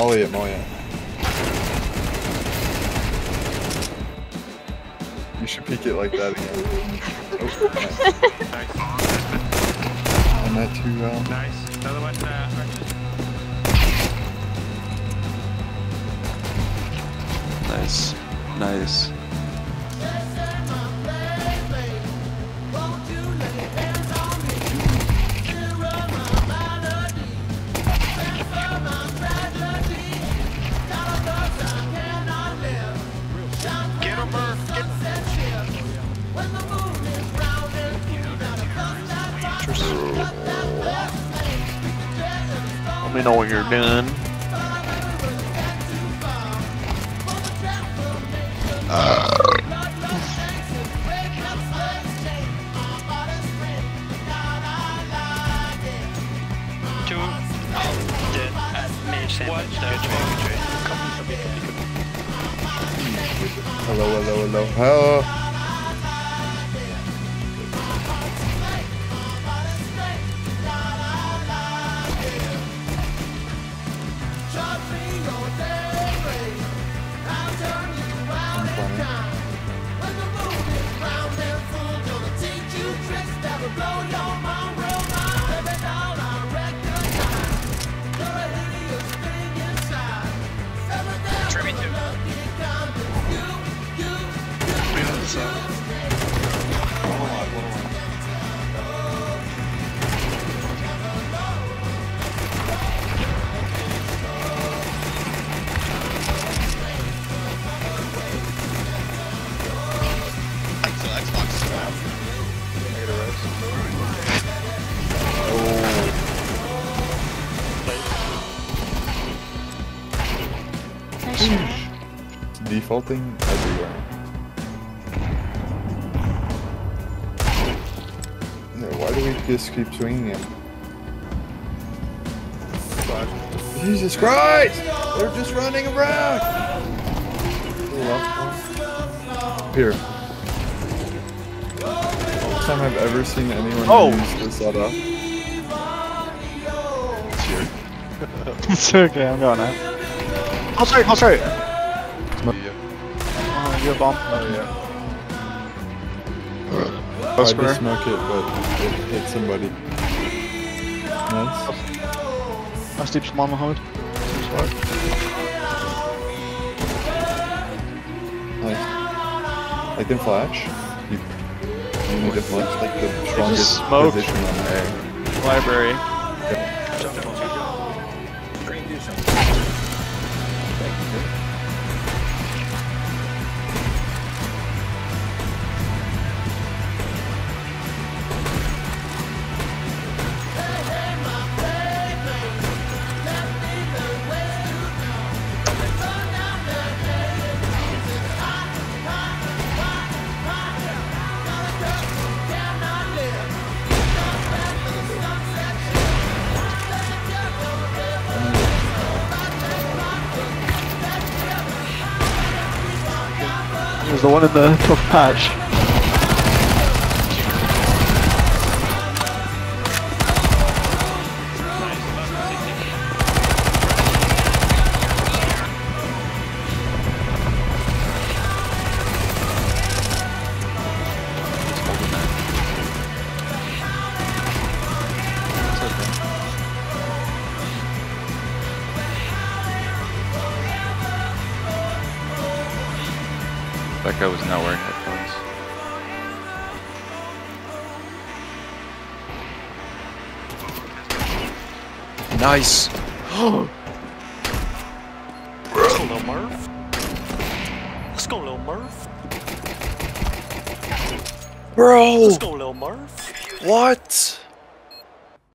Molly it, molly it. You should peek it like that again. Oh, nice. Nice. And that too well. Nice. Another one, uh, arches. Nice. Nice. Let me know when you're done. Two. Oh, Copy. Hello, hello, hello. Hello. Defaulting everywhere. No, why do we just keep swinging it? Jesus Christ! They're just running around! Here. First time I've ever seen anyone Oh! use this setup. it's okay, I'm going now. Oh, sorry, oh, sorry. Oh, you have bomb. Oh yeah. Oh, Tried to smoke it, but it hit somebody. Nice. That's deep small Mahmoud. Nice. Like them flash. You, you need to flash like the strongest position on there. Library. There's the one in the top patch. That guy was not wearing headphones. Nice. Little Murph. Let's go, little Murph. Bro, Let's go, little Murph. what?